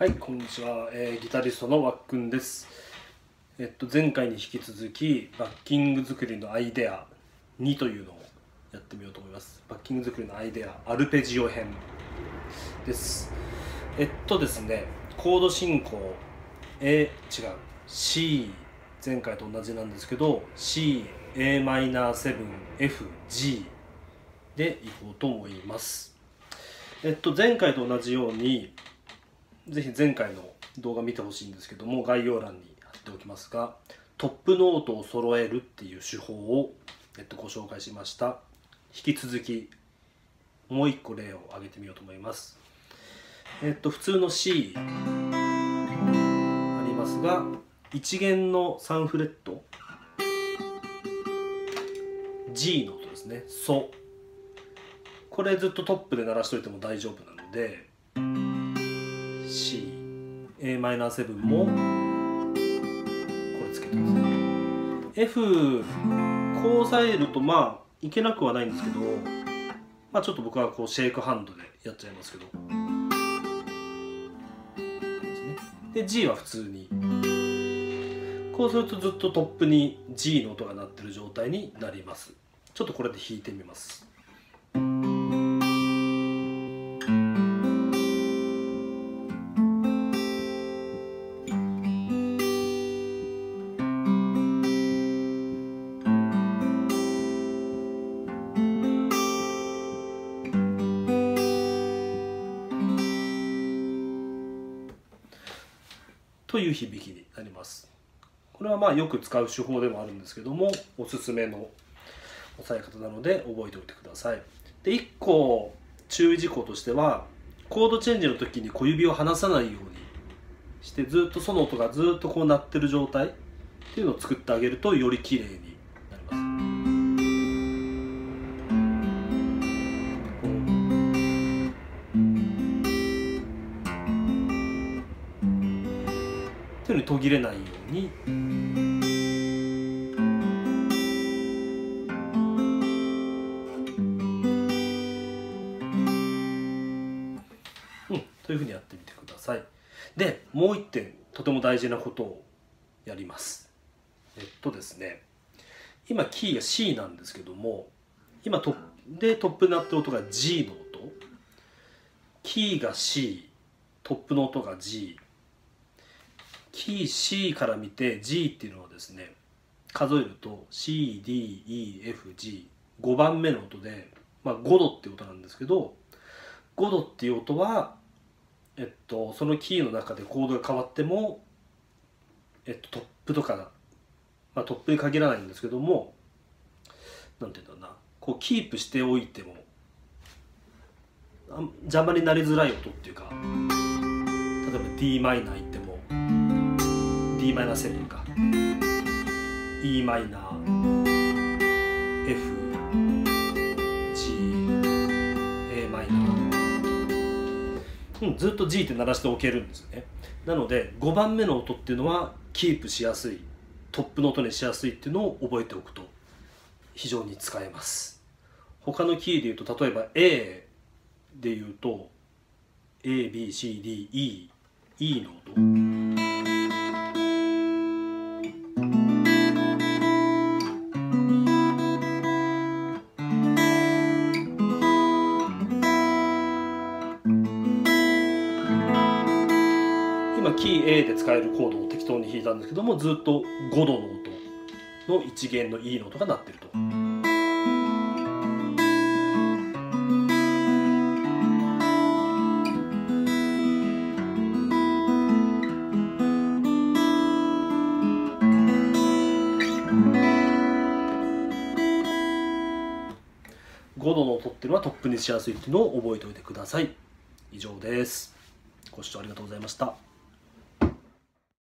はい、こんにちは、えーギタリストのわっくんです。えっと前回に引き続きバッキング作りのアイデア2というのをやってみようと思います。バッキング作りのアイデアアルペジオ編です。えっとですね、コード進行 A 違う C 前回と同じなんですけど C a マイナー7 F G でいこうと思います。えっと前回と同じようにぜひ前回の動画見てほしいんですけども概要欄に貼っておきますがトップノートを揃えるっていう手法を、えっと、ご紹介しました。引き続きもう一個例を挙げてみようと思います。えっと普通の C ありますが1弦の3フレット。G の音ですね。ソ。これずっとトップで鳴らしといても大丈夫なので a マイナー7もこれつけてます F こう押さえるとまあいけなくはないんですけどまあちょっと僕はこうシェイクハンドでやっちゃいますけど。で G は普通に。こうするとずっとトップに G の音が鳴ってる状態になります。ちょっとこれで弾いてみます。という響きになります。これはまあよく使う手法でもあるんですけどもおすすめの押さえ方なので覚えておいてください。で1個注意事項としてはコードチェンジの時に小指を離さないようにしてずっとその音がずっとこう鳴ってる状態っていうのを作ってあげるとより綺麗にていうのに途切れないように。うん、というふうにやってみてください。でもう一点とても大事なことをやります。えっとですね。今キーが C なんですけども今トでトップになってる音が G の音。キーが C トップの音が G キー C から見て G っていうのはですね数えると CDEFG5 番目の音で、まあ、5度っていう音なんですけど5度っていう音は、えっと、そのキーの中でコードが変わっても、えっと、トップとか、まあ、トップに限らないんですけどもなんていうんだろうな。こうキープしておいても邪魔になりづらい音っていうか例えば d マイナー d マイナー7か。E マイナー F G A マイナー。うんずっと G って鳴らしておけるんですよね。なので5番目の音っていうのはキープしやすいトップの音にしやすいっていうのを覚えておくと非常に使えます。他のキーで言うと例えば A で言うと ABCDEE の音。キー A で使えるコードを適当に弾いたんですけどもずっと5度の音の1弦の E の音が鳴ってると。5度の音っていうのはトップにしやすいっていうのを覚えておいてください。以上です。ご視聴ありがとうございました。